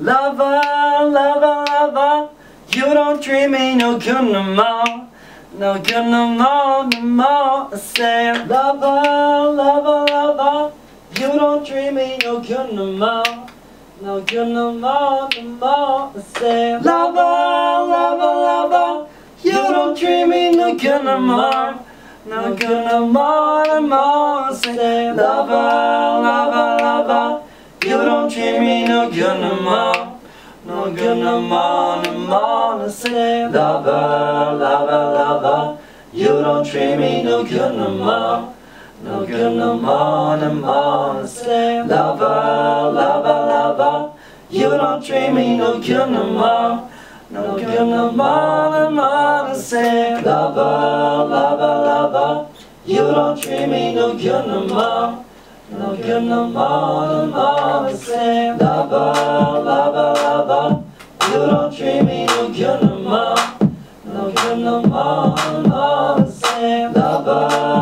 Lover, lover, lover, you don't treat me no good no more. No good no more, no more. I say, lover, lover, lover, you don't treat me no good no more. No good no more, no more. I say, lover, lover, lover, you don't treat me no good no more. No good no more, no more. I say, lover, no good no more. No good no more, no more. I say, lover, lover, lover, you don't treat me no good no more. No good no more, no more. I say, lover, lover, lover, you don't treat me no good no more. No good no more, no more. I say, lover, lover, lover, you don't treat me no good no more. No good no more, no more. I say, lover, lover, lover, you don't treat me no good no more. No good no more, no more. Say, lover, lover,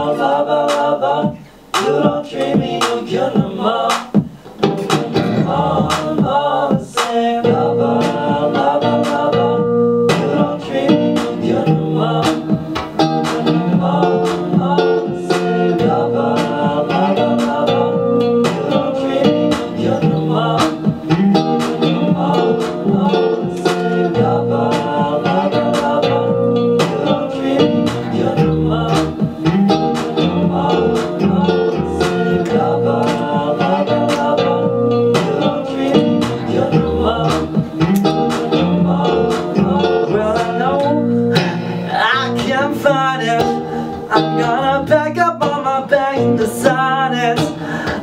I'm gonna pack up all my bags and decide it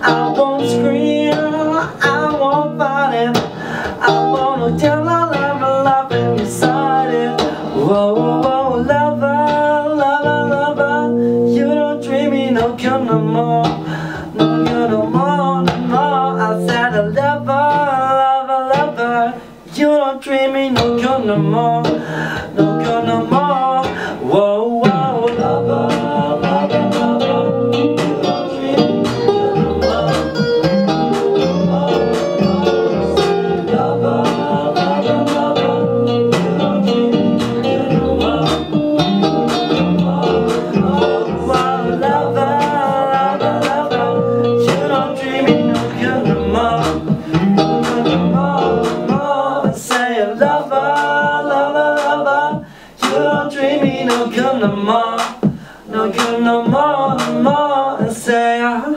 I won't scream, I won't fight it I wanna tell my love, my love and decide it. Whoa, whoa, whoa, lover, lover, lover You don't treat me no good no more. No good no more, no more. I said a lover, lover, lover You don't treat me no good no more. No good no more No good no you no more, no more, and say